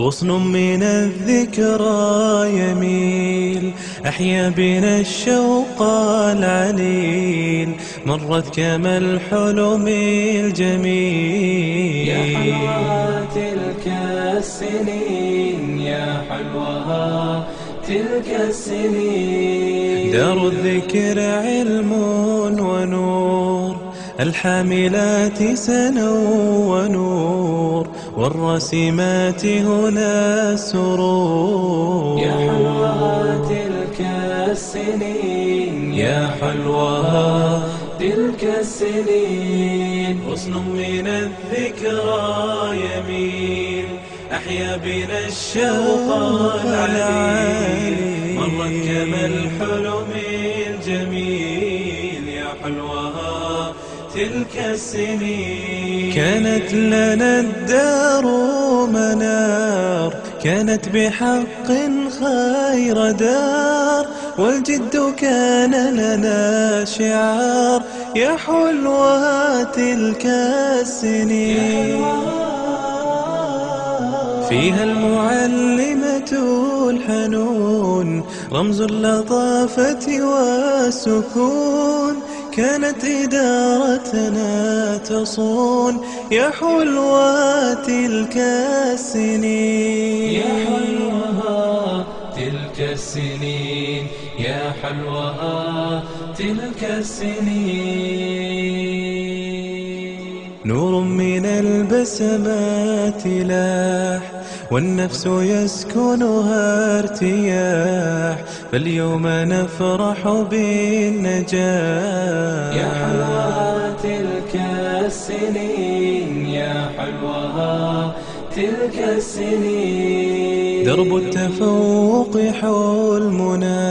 غصن من الذكرى يميل. أحيا بنا الشوق العليل مرت كما الحلم الجميل. يا حلوها تلك السنين يا حلوها تلك السنين. دار الذكر علم ونور. الحاملات سنا ونور. والرسمات هنا سرور. يا حلوها تلك السنين يا حلوها تلك السنين. غصن من الذكرى يميل أحيا بنا الشوق العليل. مرت كما الحلم الجميل. يا حلوها تلك السنين. كانت لنا الدار منار كانت بحق خير دار والجد كان لنا شعار. يا حلوها تلك السنين. فيها المعلمة الحنون رمز اللطافة والسكون. كانت إدارتنا تصون يا حلوة تلك السنين. يا حلوها تلك السنين يا حلوها تلك السنين. نور من البسمات لاح والنفس يسكنها ارتياح فاليوم نفرح بالنجاح. يا حلوها تلك السنين يا حلوها تلك السنين. درب التفوق حلمنا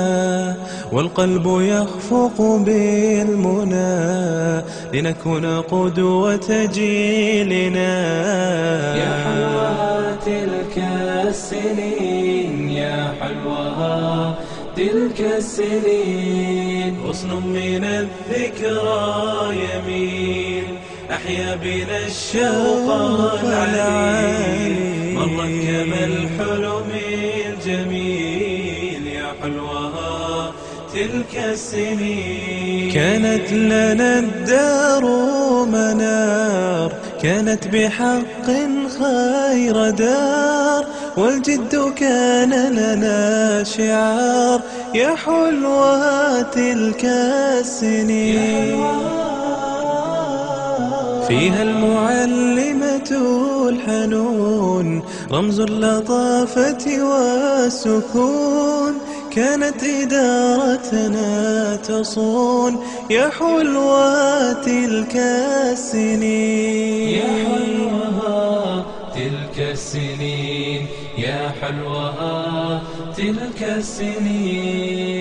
والقلب يخفق بالمنى. لنكون قدوة جيلنا. يا حلوها تلك السنين يا حلوها تلك السنين. غصن من الذكرى يميل أحيا بنا الشوق العليل. مرت كما الحلم تلك السنين. كانت لنا الدار منار كانت بحق خير دار والجد كان لنا شعار. يا حلوة تلك السنين. فيها المعلمة الحنون رمز اللطافة والسكون. كانت إدارتنا تصون يا حلوة تلك السنين. يا حلوها تلك السنين يا حلوها تلك السنين.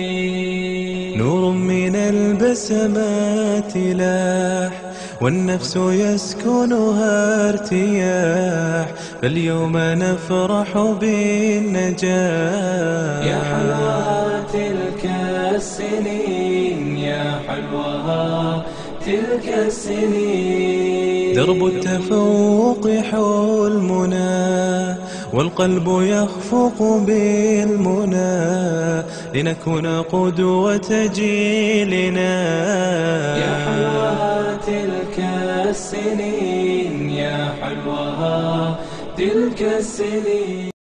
نور من البسمات لاح والنفس يسكنها ارتياح فاليوم نفرح بالنجاح. يا حلوها تلك السنين يا حلوها تلك السنين. درب التفوق حلمنا والقلب يخفق بالمنى لنكون قدوة جيلنا. يا حلوها تلك السنين يا حلوها تلك السنين.